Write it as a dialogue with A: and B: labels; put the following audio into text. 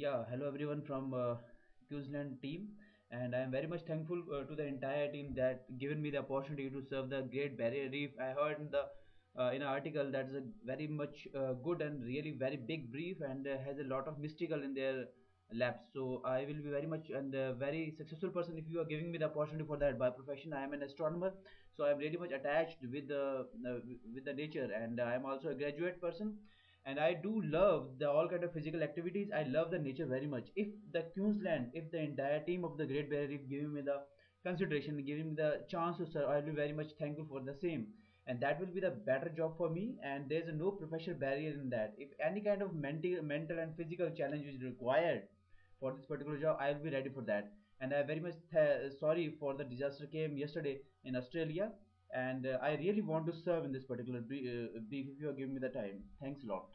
A: Yeah, hello everyone from uh, Queensland team, and I am very much thankful uh, to the entire team that given me the opportunity to serve the Great Barrier Reef. I heard in the uh, in an article that is a very much uh, good and really very big brief and uh, has a lot of mystical in their labs. So I will be very much and a very successful person if you are giving me the opportunity for that. By profession, I am an astronomer, so I am really much attached with the uh, with the nature, and I am also a graduate person and I do love the all kind of physical activities. I love the nature very much. If the Queensland, if the entire team of the Great Barrier Reef giving me the consideration, giving me the chance to serve, I'll be very much thankful for the same. And that will be the better job for me. And there's no professional barrier in that. If any kind of mental, mental and physical challenge is required for this particular job, I'll be ready for that. And I very much sorry for the disaster came yesterday in Australia. And uh, I really want to serve in this particular brief, uh, brief if you are giving me the time. Thanks a lot.